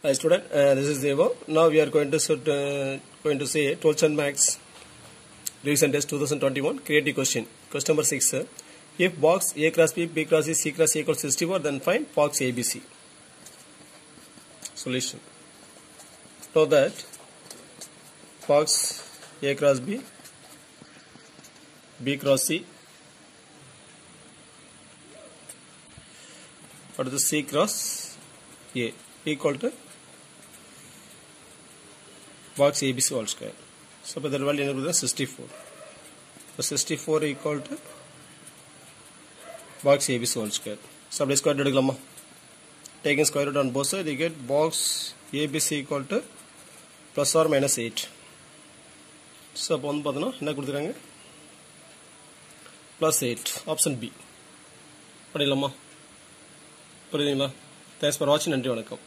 Hi student, uh, this is Deva. Now we are going to uh, going to say 12th and Max Revision Test 2021 Creative question. Question number 6. uh, If box A cross B, B cross C, C cross A equals 64, then find box ABC. Solution. Know that box A cross B, B cross C, what is the C cross A equal to box ABC whole square. So, இப்போ இதோட value என்ன கொடுத்தா sixty four இப்போ sixty four equal to box ABC whole square so அப்படியே square எடுக்கலாமா taking square root on both இது get box ABC equal to plus or minus eight so அப்போ வந்து பார்த்தோன்னா என்ன கொடுத்துருக்காங்க ப்ளஸ் எயிட் ஆப்ஷன் பி படிக்கலாமா புரியுதுங்களா தேங்க்ஸ் ஃபார் வாட்சிங் நன்றி வணக்கம்